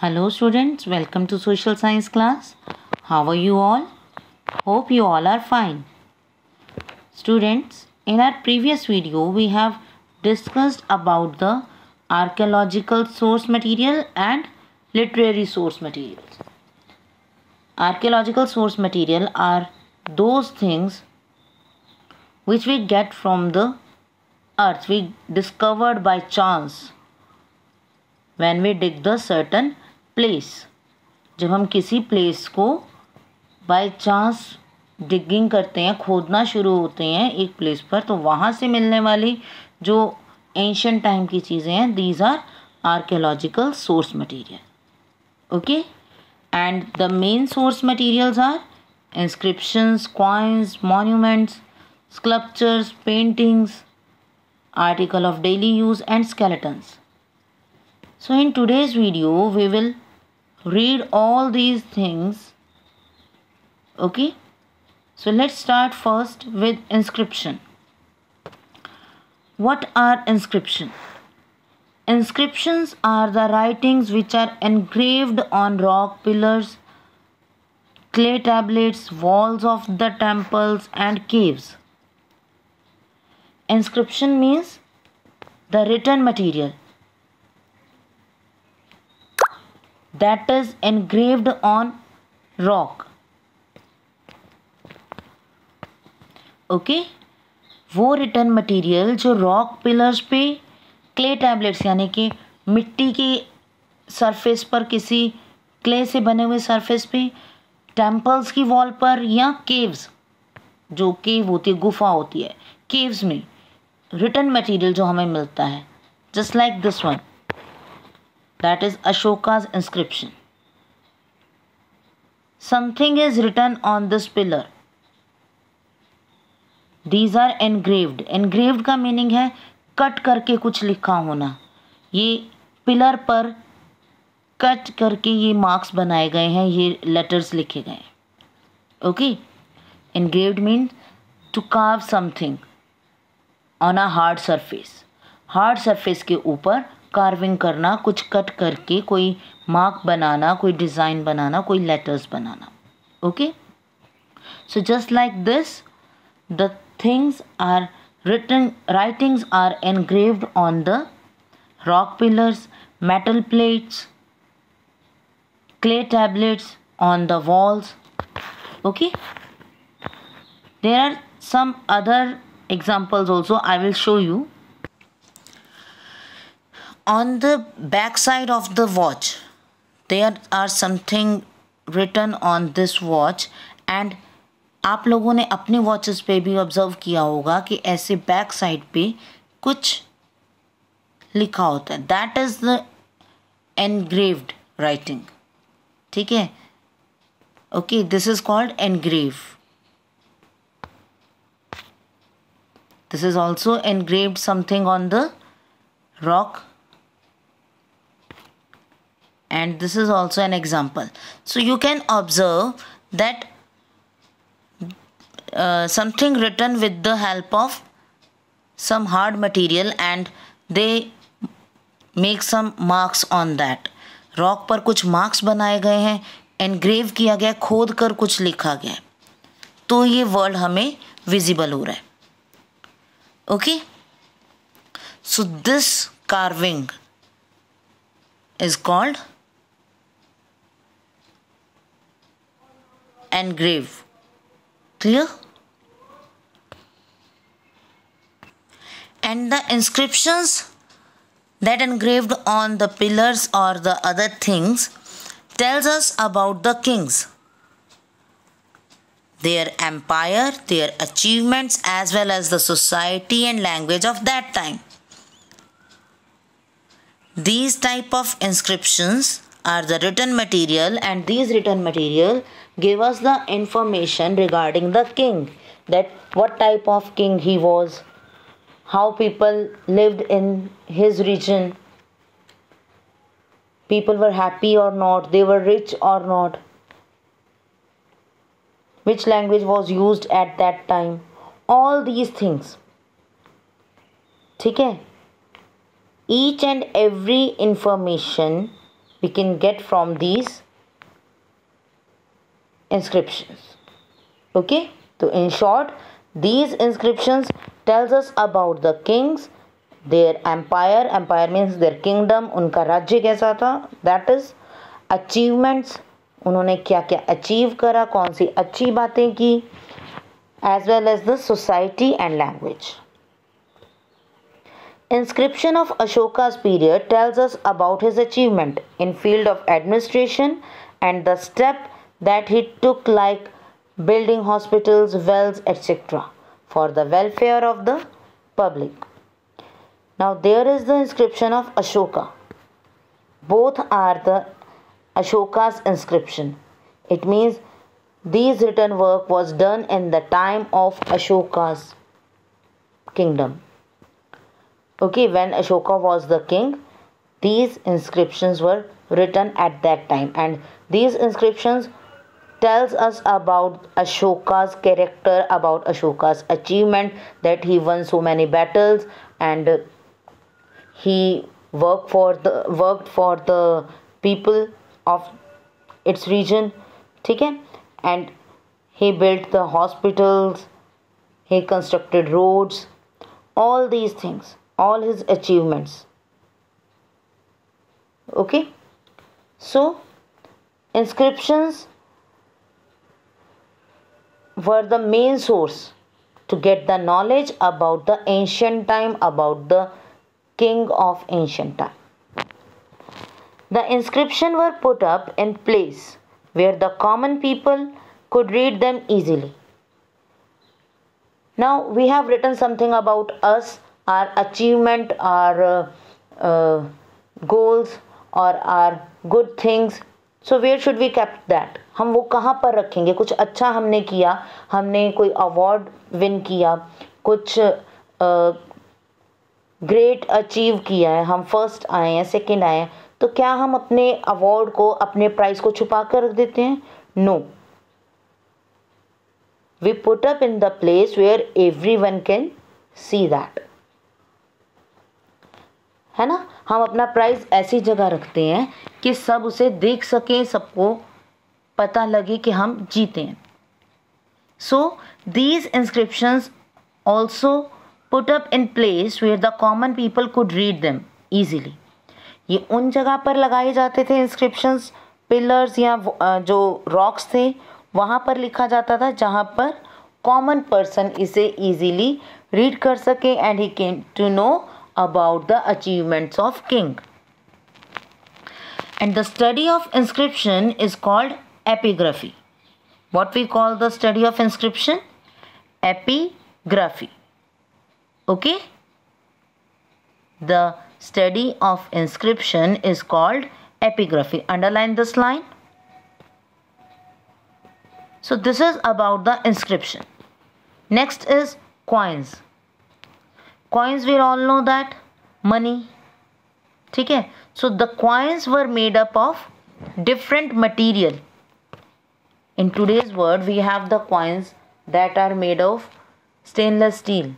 Hello students, welcome to social science class. How are you all? Hope you all are fine. Students, in our previous video we have discussed about the archaeological source material and literary source materials. Archaeological source material are those things which we get from the earth we discovered by chance when we dig the certain place. जब हम किसी place को by chance digging करते हैं, खोदना शुरू होते हैं एक प्लेस पर तो वहाँ से मिलने वाली जो एंशंट टाइम की चीज़ें हैं these are archaeological source material okay and the main source materials are inscriptions, coins, monuments, sculptures, paintings, article of daily use and skeletons. So in today's video we will read all these things okay? So let's start first with inscription. What are inscription? Inscriptions are the writings which are engraved on rock pillars clay tablets walls of the temples and caves. Inscription means the written material that is engraved on rock okay okay? वो written material जो rock pillars पे clay tablets यानी कि मिट्टी के surface पर किसी clay से बने हुए सरफेस पे टेम्पल्स की वॉल पर या केव्स जो केव होती है, गुफा होती है केव्स में रिटर्न मटेरियल जो हमें मिलता है just like this one that is Ashoka's inscription. Something is written on this pillar. These are engraved. Engraved का मीनिंग है कट करके कुछ लिखा होना ये पिलर पर कट करके ये मार्क्स बनाए गए हैं ये लेटर्स लिखे गए हैं okay engraved means to carve something on a hard surface hard surface के ऊपर कार्विंग करना, कुछ कट करके कोई मार्क बनाना, कोई डिज़ाइन बनाना, कोई letters banana okay so just like this the things are written writings are engraved on the rock pillars metal plates clay tablets on the walls okay there are some other examples also I will show you on the back side of the watch. There are something written on this watch and आप लोगों ने अपने watches पे भी observe किया होगा कि ऐसे बैक साइड पे कुछ लिखा होता है। That is the engraved writing ठीक है? Okay this is called engrave this is also engraved something on the rock and this is also an example so you can observe that uh, something written with the help of some hard material and they make some marks on that rock पर कुछ marks बनाए गए हैं engrave किया गया खोद कर कुछ लिखा गया तो ये वर्ड हमें विजिबल हो रहा है okay so this carving is called engrave clear? And the inscriptions that engraved on the pillars or the other things tells us about the kings their empire their achievements as well as the society and language of that time. These type of inscriptions are the written material and these written material give us the information regarding the king that what type of king he was how people lived in his region people were happy or not they were rich or not which language was used at that time all these things ठीक है each and every information we can get from these inscriptions okay so in short these inscriptions tells us about the kings their empire empire means their kingdom उनका राज्य कैसा था that is achievements उन्होंने क्या क्या achieve करा कौन सी अच्छी बातें की as well as the society and language Inscription of Ashoka's period tells us about his achievement in field of administration and the step that he took like building hospitals, wells, etc. for the welfare of the public. Now there is the inscription of Ashoka. Both are the Ashoka's inscription. It means these written work was done in the time of Ashoka's kingdom. Okay, when Ashoka was the king, these inscriptions were written at that time and these inscriptions tells us about Ashoka's character, about Ashoka's achievement that he won so many battles and he worked for the worked for the people of its region ठीक है and he built the hospitals he constructed roads all these things all his achievements okay so inscriptions were the main source to get the knowledge about the ancient time about the king of ancient time the inscription were put up in place where the common people could read them easily. Now we have written something about us, our achievement, our uh, uh, goals or our good things. So where should we kept that हम वो कहाँ पर रखेंगे? कुछ अच्छा हमने किया हमने कोई अवार्ड विन किया कुछ ग्रेट uh, अचीव किया है हम फ़र्स्ट आए हैं सेकेंड आए हैं तो क्या हम अपने अवार्ड को अपने प्राइज को छुपा कर रख देते हैं? No we put up in the place where everyone can see that है ना? हम अपना प्राइज ऐसी जगह रखते हैं कि सब उसे देख सकें, सबको पता लगे कि हम जीते हैं। So these inscriptions also put up in place where the common people could read them easily ये उन जगह पर लगाए जाते थे इंस्क्रिप्शंस पिलर्स या जो रॉक्स थे, वहाँ पर लिखा जाता था जहाँ पर कॉमन पर्सन इसे इजीली रीड कर सके and he came to know about the achievements of king. And the study of inscription is called epigraphy. What we call the study of inscription? Epigraphy. Okay? The study of inscription is called epigraphy. Underline this line. So this is about the inscription. Next is coins coins we all know that. Money. ठीक है? So the coins were made up of different material. In today's world we have the coins that are made of stainless steel.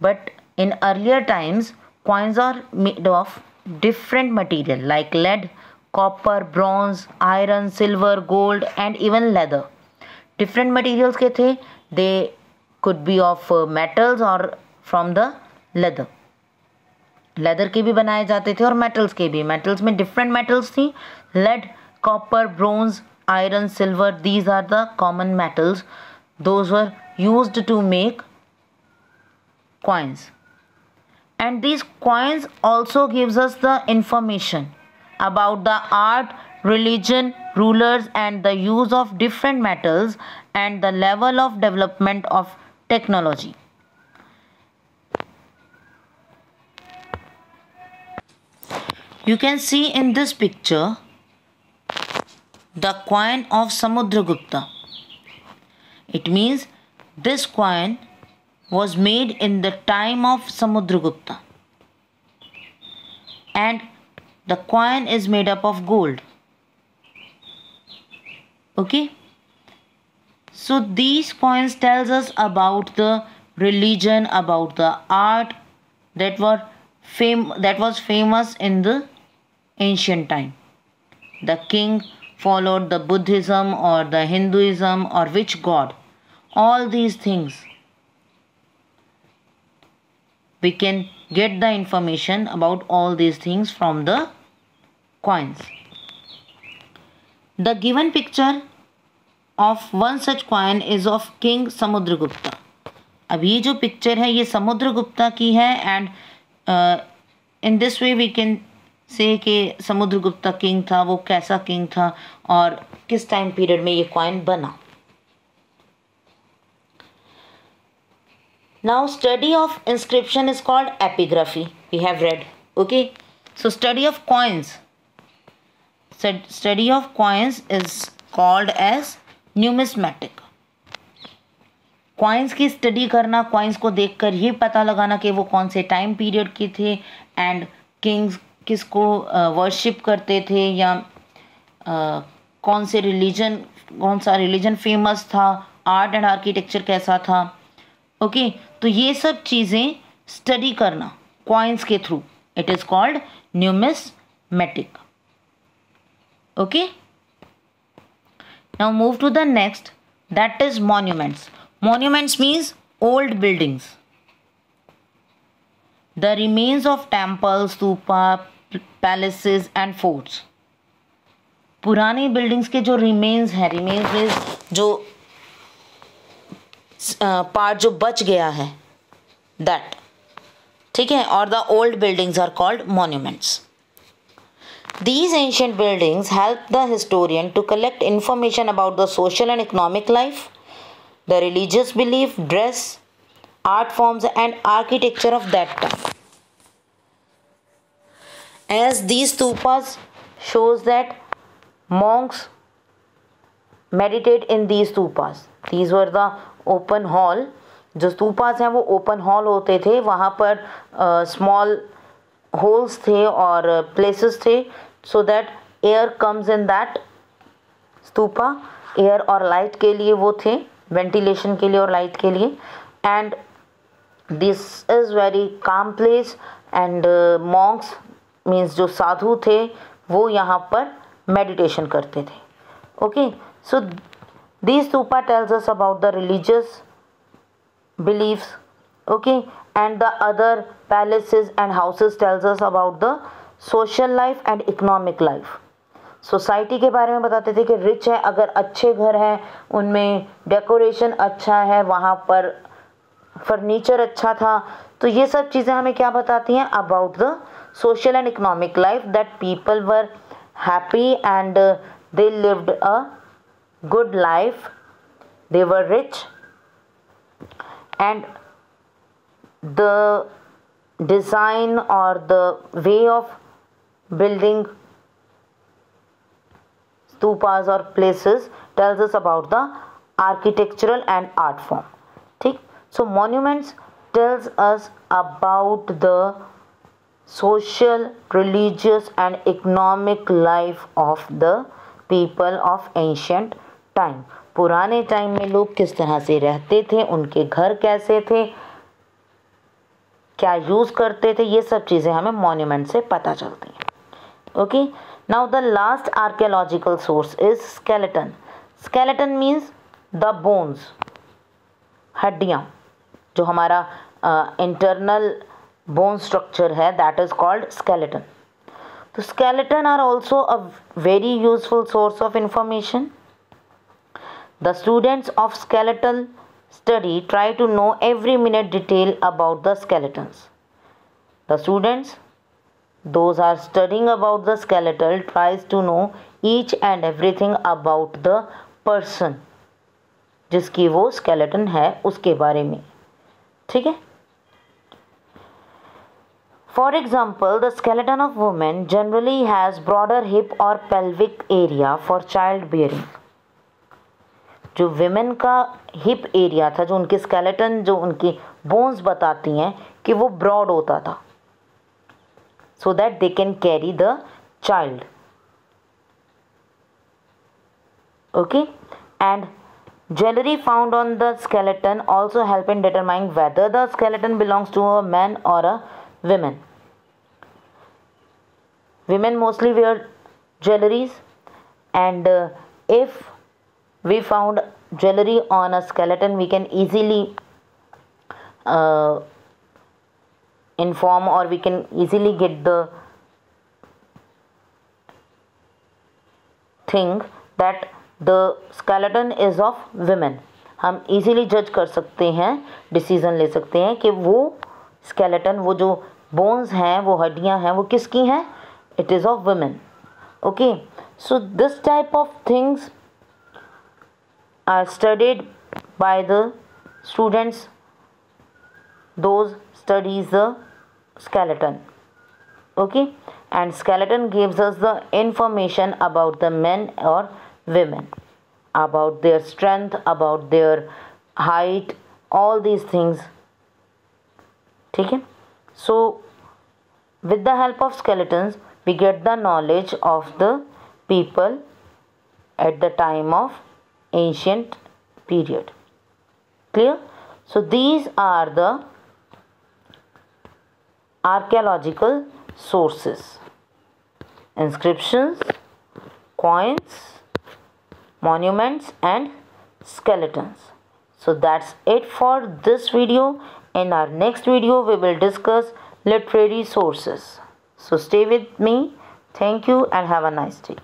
But in earlier times coins are made of different material like lead copper bronze iron silver gold and even leather. Different materials ke the they could be of uh, metals or from the leather. Leather के भी बनाए जाते थे और metals के भी metals में different metals थी lead copper bronze iron silver these are the common metals those were used to make coins and these coins also gives us the information about the art religion rulers and the use of different metals and the level of development of technology. You can see in this picture the coin of Samudragupta. It means this coin was made in the time of Samudragupta. And the coin is made up of gold. Okay so these coins tells us about the religion about the art that were fame that was famous in the ancient time. The king followed the buddhism or the hinduism or which god. All these things we can get the information about all these things from the coins. The given picture of one such coin is of king Samudragupta अब ये जो picture है, ये समुद्र गुप्ता की है and in this way we can say के Samudragupta king था, वो कैसा किंग था, और किस टाइम पीरियड में ये क्वाइन बना। Now study of inscription is called epigraphy we have read okay so study of coins study of coins is called as numismatic coins की स्टडी करना कॉइन्स को देखकर ये पता लगाना कि वो कौन से टाइम पीरियड के थे एंड किंग्स किसको वर्शिप करते थे या आ, कौन से रिलीजन कौन सा रिलीजन फ़ेमस था आर्ट एंड आर्किटेक्चर कैसा था। ओके okay, तो ये सब चीज़ें स्टडी करना कॉइन्स के through it is called numismatic. Okay now move to the next that is monuments Monuments means old buildings. The remains of temples, stupa, palaces and forts. पुरानी buildings के जो remains हैं रिमेन्स मीन्स जो part जो बच गया है that ठीक है? और the old buildings are called monuments These ancient buildings help the historian to collect information about the social and economic life, the religious belief, dress, art forms, and architecture of that time. As these stupas shows that monks meditate in these stupas. These were the open hall. जो stupas हैं वो open hall होते थे वहाँ पर small holes थे और places थे so that air comes in that stupa air और लाइट के लिए वो थे वेंटिलेशन के लिए और लाइट के लिए. And this is very calm place and monks means जो साधु थे, वो यहाँ पर मेडिटेशन करते थे. Okay so this stupa tells us about the religious beliefs okay and the other palaces and houses tells us about the social life and economic life society के बारे में बताते थे कि रिच है, अगर अच्छे घर हैं, उनमें डेकोरेशन अच्छा है, वहाँ पर फर्नीचर अच्छा था। तो ये सब चीज़ें हमें क्या बताती हैं? About the social and economic life that people were happy and they lived a good life they were rich and the design और the way of building stupas or places tells us about the architectural and art form ठीक so monuments tells us about the social religious and economic life of the people of ancient time पुराने time में लोग किस तरह से रहते थे उनके घर कैसे थे क्या यूज़ करते थे, ये सब चीज़ें हमें मॉन्यूमेंट से पता चलती हैं। Okay now the last archaeological source is skeleton skeleton means the bones हड्डियाँ, जो हमारा इंटरनल बोन स्ट्रक्चर है दैट इज़ कॉल्ड स्केलेटन तो skeleton are also a very useful source of information the students of skeletal study try to know every minute detail about the skeletons the students those are studying about the skeletal tries to know each and everything about the person जिसकी वो skeleton है उसके बारे में ठीक है example the skeleton of women generally has broader hip और pelvic area for child bearing जो वेमेन का हिप एरिया था, जो उनके स्केलेटन जो उनकी बोन्स बताती हैं कि वो ब्रॉड होता था। So that they can carry the child okay and jewellery found on the skeleton also help in determine whether the skeleton belongs to a man और a women women mostly wear jewelleries and if we found jewelry on a skeleton we can easily uh, inform or we can easily get the thing that the skeleton is of women हम easily जज कर सकते हैं decision ले सकते हैं कि वो स्केलेटन वो जो बोन्स हैं वो हड्डियाँ हैं वो किसकी हैं it is of women okay so this type of things are studied by the students those studies the skeleton okay and skeleton gives us the information about the men or women about their strength about their height all these things ठीक है so with the help of skeletons we get the knowledge of the people at the time of ancient period. Clear? So these are the archaeological sources. Inscriptions coins monuments and skeletons. So that's it for this video. In our next video we will discuss literary sources. So stay with me. Thank you and have a nice day